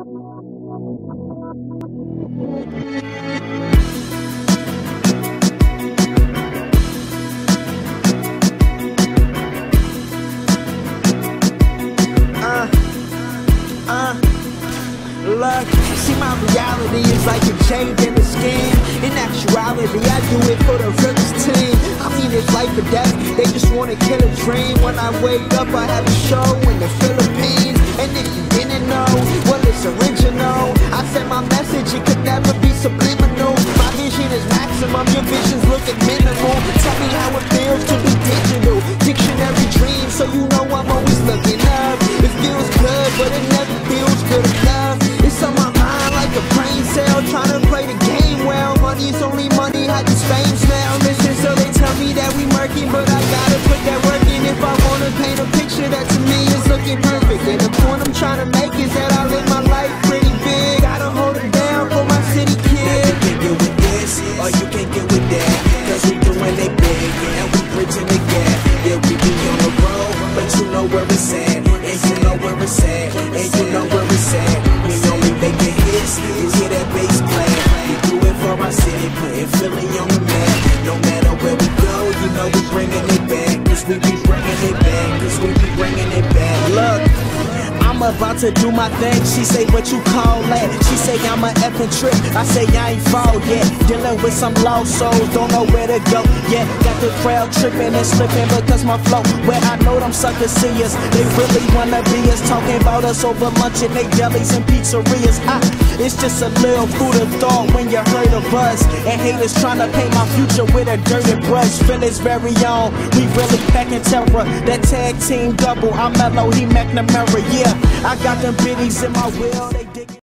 Uh, uh, look, see my reality is like a change in the scheme. In actuality, I do it for the realest team. I mean, it's life or death. They just wanna kill a dream. When I wake up, I have a show in the Philippines. My could never be subliminal. My vision is maximum, your vision's looking minimal. Tell me how it feels to be digital. Dictionary dream, so you know I'm always looking up. It feels good, but it never feels good enough. It's on my mind like a brain cell, trying to play the game well. Money's only money, how does fame smell? Listen, so they tell me that we murky, but I gotta put that work in if I wanna paint a picture that to me is looking perfect. And the point I'm trying to make is know where it's at. And you know where it's at, and you know where it's at. We only making hits, you hear that bass clap. We do it for our city, putting Philly on the map. No matter where we go, you know we bringing it back. Cause we be I'm about to do my thing. She say, what you call that? She say, I'm a effing trip. I say, I ain't fall yet. Dealing with some lost souls, don't know where to go. Yeah, got the crowd tripping and slipping because my flow. Where I know them suckers see us. They really wanna be us. Talking about us over lunch in they delis and pizzerias. Ah, it's just a little food of thought when you heard of us. And haters trying to paint my future with a dirty brush. Feel it's very on. We really packing terror. That tag team double. I'm mellow, he McNamara. Yeah, I got them biddies in my wheel. They